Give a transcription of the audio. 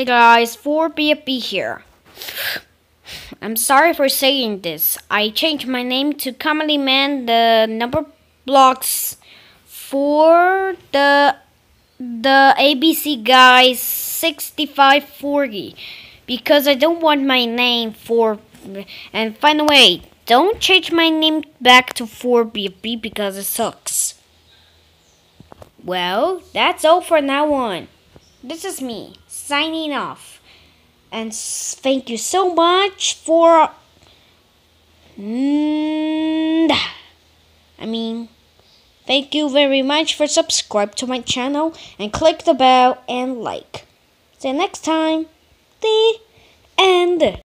Hey guys, 4BFB here. I'm sorry for saying this. I changed my name to Comedy Man, the number blocks for the the ABC guys 6540 because I don't want my name for and by the way, don't change my name back to 4BFB because it sucks. Well, that's all for now on. This is me signing off. And thank you so much for. Mm, I mean, thank you very much for subscribe to my channel and click the bell and like. See you next time. End.